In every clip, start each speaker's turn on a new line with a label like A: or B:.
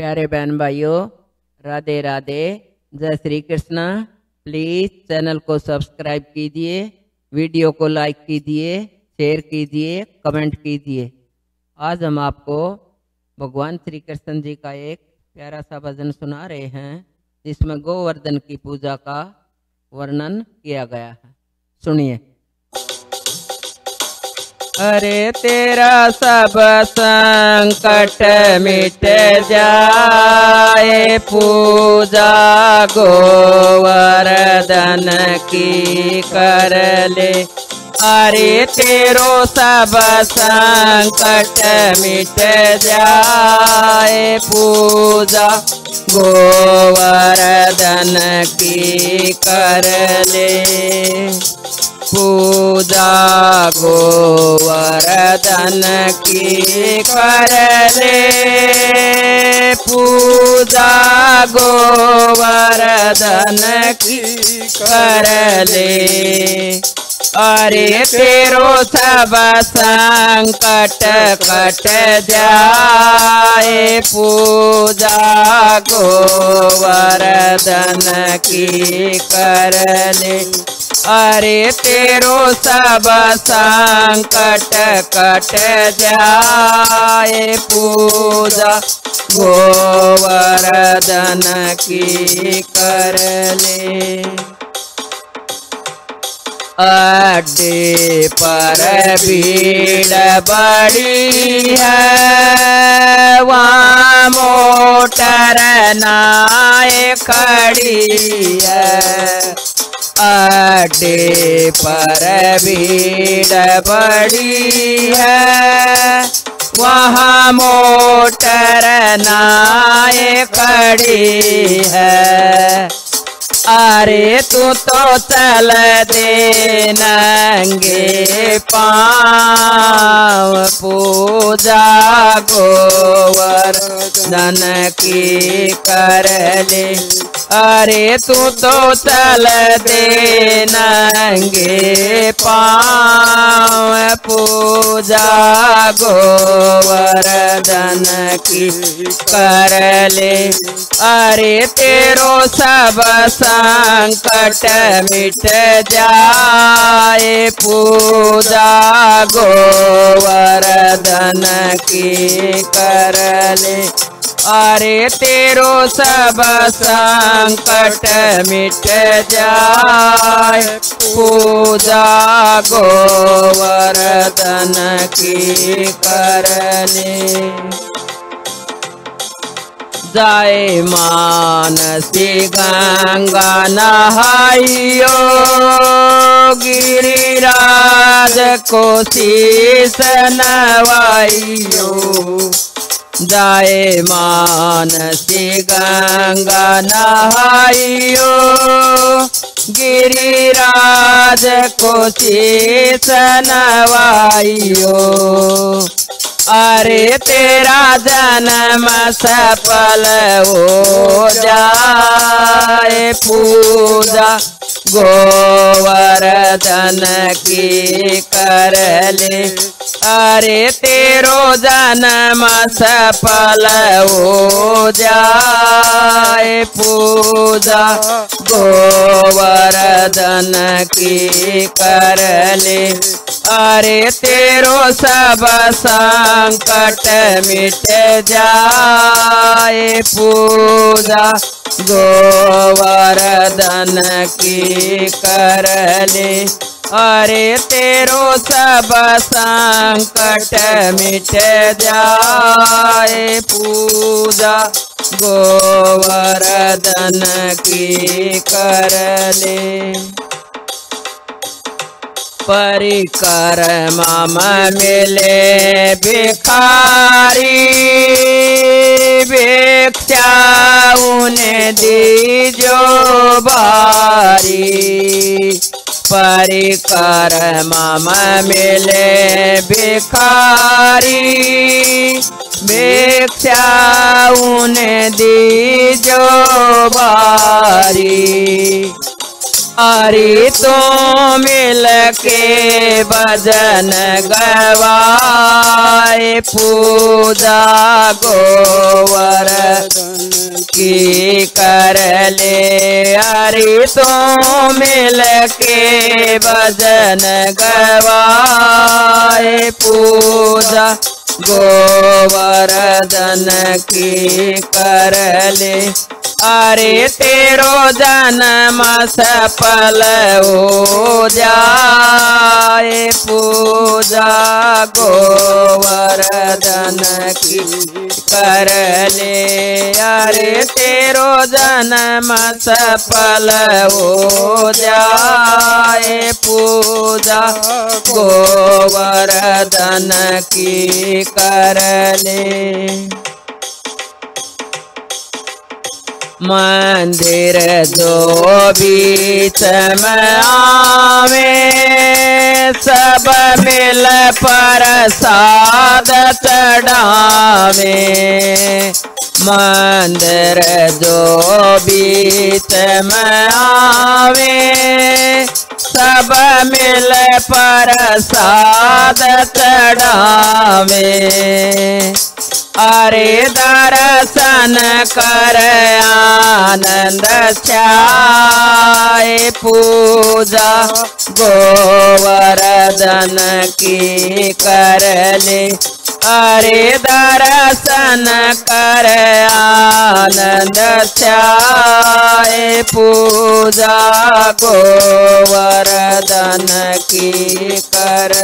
A: प्यारे बहन भाइयों, राधे राधे, जय श्री कृष्ण। प्लीज़ चैनल को सब्सक्राइब कीजिए वीडियो को लाइक कीजिए शेयर कीजिए कमेंट कीजिए। आज हम आपको भगवान श्री कृष्ण जी का एक प्यारा सा भजन सुना रहे हैं, जिसमें गोवर्धन की पूजा का वर्णन किया गया है। सुनिए। अरे तेरा सब संकट मिट जाए। पूजा गोवर्धन की कर ले। अरे तेरो सब संकट मिट जाए। पूजा गोवर्धन की कर ले। पूजा गोवर्धन की कर ले। पूजा गोवर्धन की कर ले। अरे तेरो सब संकट कट जाए। पूजा गोवर्धन की कर ले। अरे तेरो सब संकट कट जाए पूजा, गोवर्धन की कर ले। अड्डे पर भीड़ बड़ी है, वहाँ मोटर नाए खड़ी है। अड्डे पर भीड़ बड़ी है। वहाँ मोटर नाए खड़ी है। अरे तू तो चल दे नंगे पाँव। पूजा गोवर्धन की कर ले। अरे तू तो चल दे नंगे पाँव। पूजा गोवर्धन की कर ले। अरे तेरो सब संकट मिट जाए। पूजा गोवर्धन की कर ले। अरे तेरो सब संकट मिट जाए। पूजा गोवर्धन की कर ले जाए मानसी गंगा नहाइयो। गिरिराज को शीस नवाइयो। जाए मानसी गंगा नहाइयो। गिरिराज को शीस नवाइयो अरे तेरा जन्म सफल हो जाए। पूजा गोवर्धन की कर ले। अरे तेरो जन्म सफल हो जाए। पूजा गोवर्धन की कर ले। अरे तेरो सब संकट मिट जाए। पूजा गोवर्धन की कर ले। अरे तेरो सब संकट मिट जाए। पूजा गोवर्धन की कर ले। परिक्रमा मिले भिखारी। भिक्षा उन्हें दीजो बारी। परिक्रमा मिले भिखारी। भिक्षा उन्हें दीजो बारी। अरे तो मिल के भजन गवाए, पूजा गोवर की कर ले। अरे तो मिल के भजन गवाए, पूजा गोवर्धन की कर ले। अरे तेरो जन्म सफल हो जाए। पूजा गोवर्धन की कर ले। अरे तेरो जन्म सफल हो जाए। पूजा गोवर्धन की कर ले। मंदिर जो बीच में आवे सब मिल प्रसाद चढ़ावे। मंदिर जो बीच में आवे सब मिल प्रसाद चढ़ावे अरे दर्शन कर आनंद छाए पूजा गोवर्धन की कर ले। अरे दर्शन कर आनंद छाए पूजा गोवर्धन की कर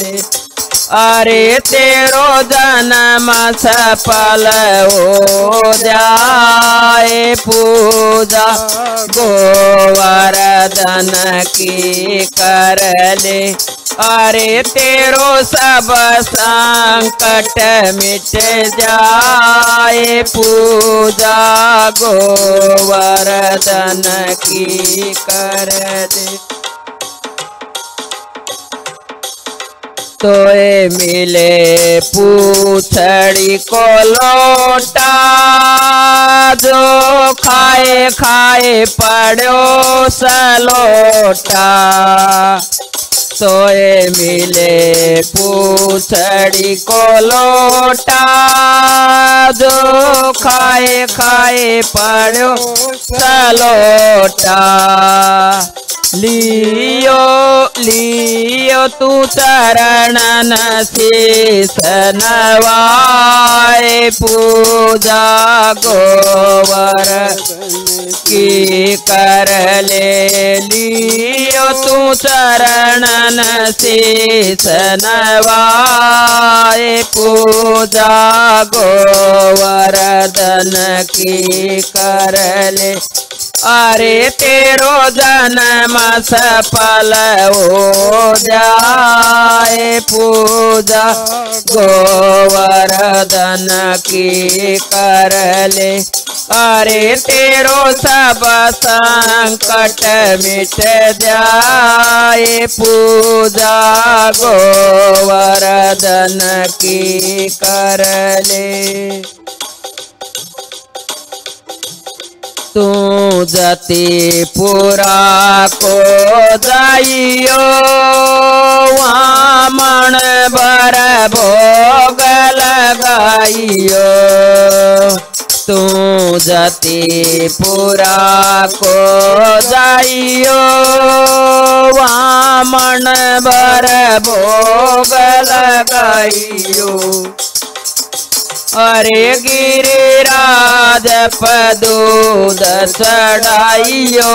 A: ले। अरे तेरो जन्म सफल हो जाए पूजा, गोवर्धन की कर ले। अरे तेरो सब संकट मिट जाए पूजा, गोवर्धन की कर ले। तोए मिले पूछड़ी को लोटा। जो खाए खाए पड़ो सलोटा। सोए मिले पूछड़ी को लोटा। जो खाए खाए पड़ो सलोटा। लियो लियो तू चरणन शीस नवाए पूजा गोवर की कर ले। लियो तू चरणन शीस नवाए पूजा गोवर्धन की कर ले। अरे तेरो जन्म सफल हो जाए पूजा। गोवर्धन की कर ले। अरे तेरो सब संकट मिट जाए पूजा। गोवर्धन की कर ले। तू जति पूरा को जाइयो, वामन बर भोग लगाइयो। तू जति पुरा को जाइयो, वामन बर भोग लगाइयो। अरे गिरिराज पदूद चढ़ाइयो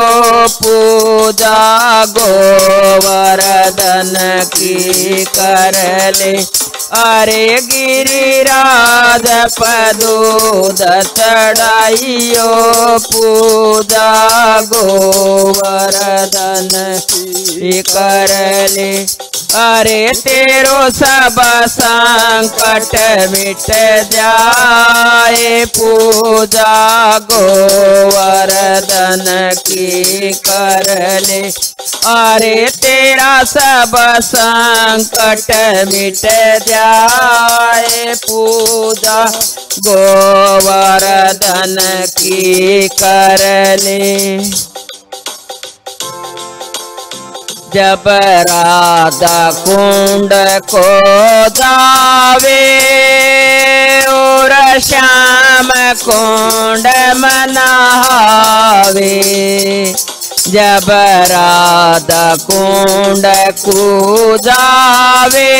A: पूजा गोवर्धन की कर ले अरे गिरिराज पदूद चढ़ाइयो पूजा गोवर्धन की कर ले अरे तेरो सब संकट मिट जाए, पूजा गोवर्धन की कर ले। अरे तेरा सब संकट मिट जाए, पूजा गोवर्धन की कर ले। जब राधा कुंड को जावे और श्याम कुंड मनावे। जब राधा कुंड को जावे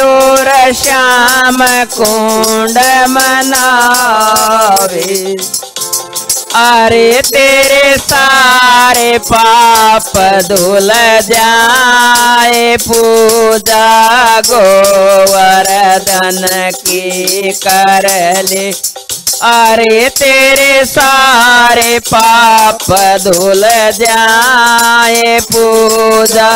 A: और श्याम कुंड मनावे। अरे तेरे सारे पाप धुल जाए, पूजा गोवर्धन की कर ले। अरे तेरे सारे पाप धुल जाए, पूजा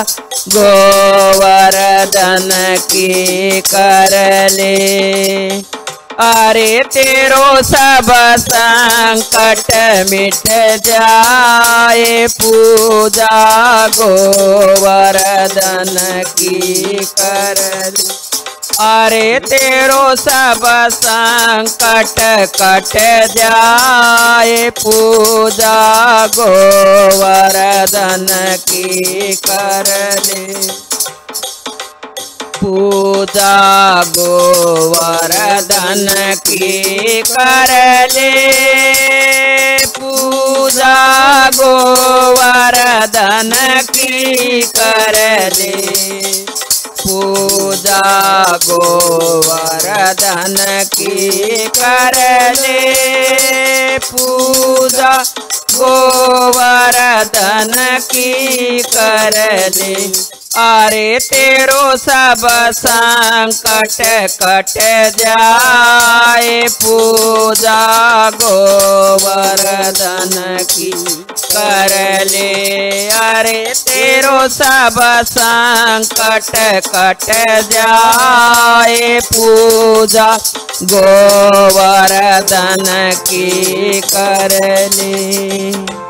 A: गोवर्धन की कर ले। अरे तेरो सब संकट मिट जाए, पूजा गोवर्धन की कर अरे तेरो सब संकट कट जाए, पूजा गोवर्धन की कर ले। पूजा गोवर्धन की कर ले। पूजा गोवर्धन की कर ले। पूजा गोवर्धन की कर ले। पूजा गोवर्धन की कर ले। अरे तेरो सब संकट कट जाए, पूजा गोवर्धन की कर ले। अरे तेरो सब संकट कट जाए, पूजा गोवर्धन की कर ले।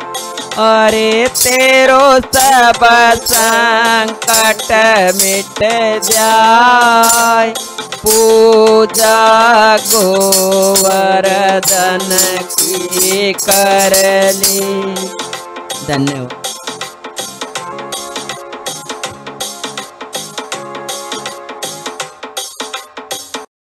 A: अरे तेरो सब संकट मिट जाए। पूजा गोवर्धन की कर ली। धन्यवाद।